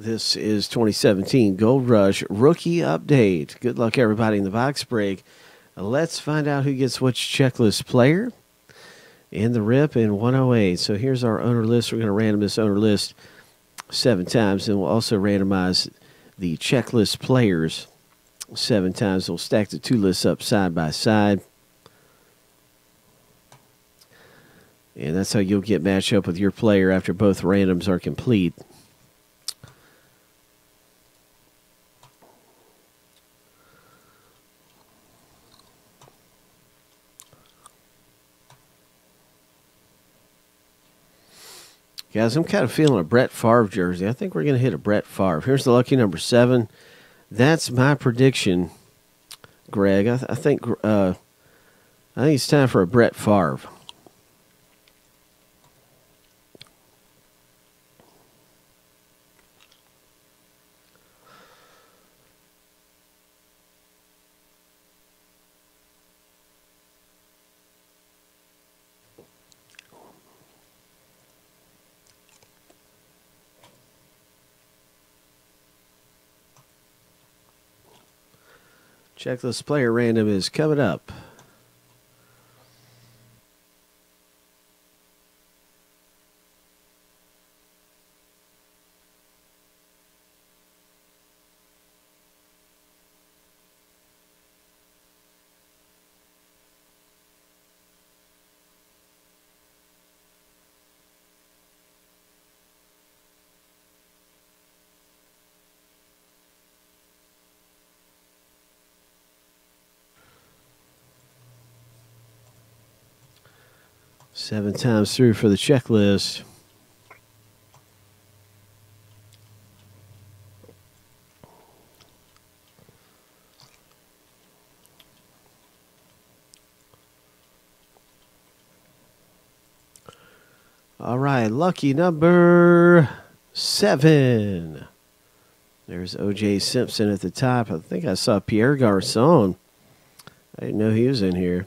This is 2017 Gold Rush Rookie Update. Good luck, everybody, in the box break. Let's find out who gets which checklist player in the rip in 108. So here's our owner list. We're going to random this owner list seven times, and we'll also randomize the checklist players seven times. We'll stack the two lists up side by side. And that's how you'll get matched up with your player after both randoms are complete. Guys, I'm kind of feeling a Brett Favre jersey. I think we're going to hit a Brett Favre. Here's the lucky number seven. That's my prediction, Greg. I, th- I think uh, I think it's time for a Brett Favre. Checklist player random is coming up. Seven times through for the checklist. All right, lucky number seven. There's OJ Simpson at the top. I think I saw Pierre Garcon. I didn't know he was in here.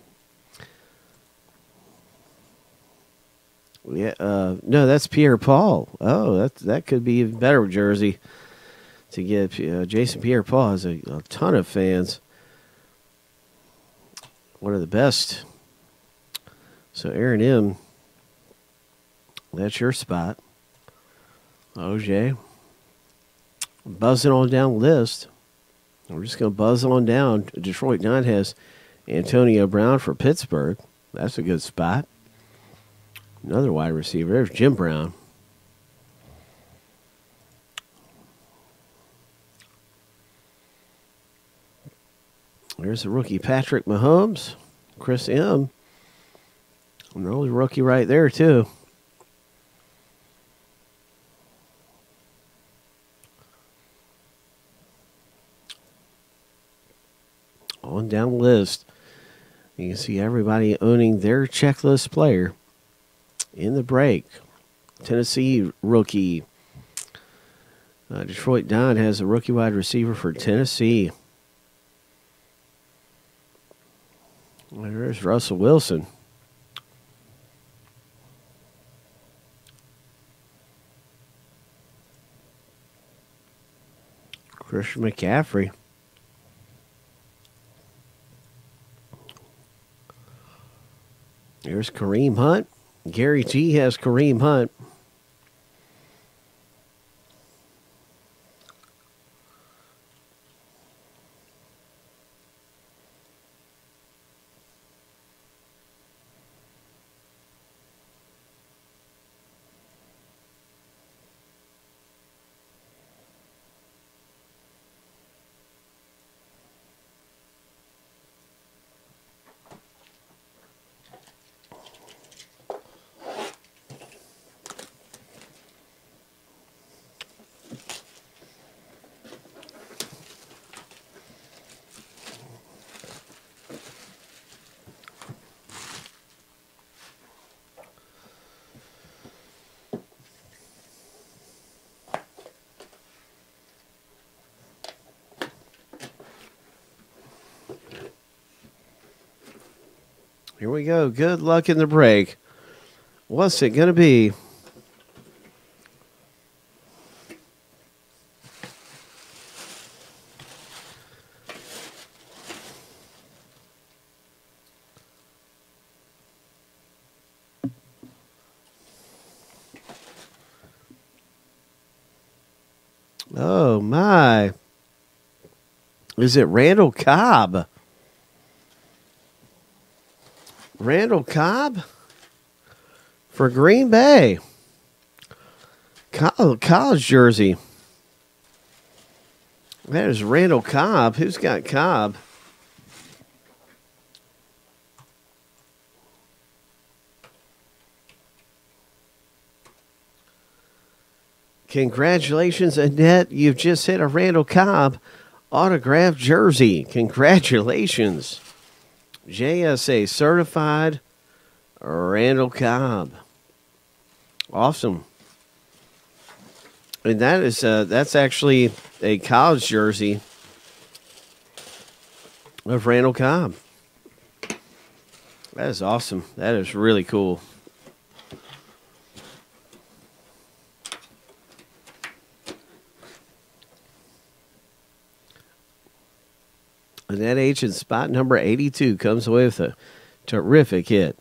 Yeah, uh, no, that's Pierre Paul. Oh, that that could be even better jersey to get. Uh, Jason Pierre Paul has a, a, ton of fans. One of the best. So Aaron M, that's your spot. OJ, buzzing on down list. We're just going to buzz on down. Detroit Nine has Antonio Brown for Pittsburgh. That's a good spot. Another wide receiver. There's Jim Brown. There's the rookie Patrick Mahomes. Chris M. An early rookie right there, too. On down the list, you can see everybody owning their checklist player in the break. Tennessee rookie. Uh, Detroit Don has a rookie wide receiver for Tennessee. There's Russell Wilson. Christian McCaffrey. There's Kareem Hunt. Gary G has Kareem Hunt. Here we go. Good luck in the break. What's it going to be? Oh my. Is it Randall Cobb? Randall Cobb for Green Bay. College jersey. That is Randall Cobb. Who's got Cobb? Congratulations, Annette. You've just hit a Randall Cobb autographed jersey. Congratulations. JSA certified Randall Cobb. Awesome. And that is uh, that's actually a college jersey of Randall Cobb. That is awesome. That is really cool. That H in spot number 82 comes away with a terrific hit.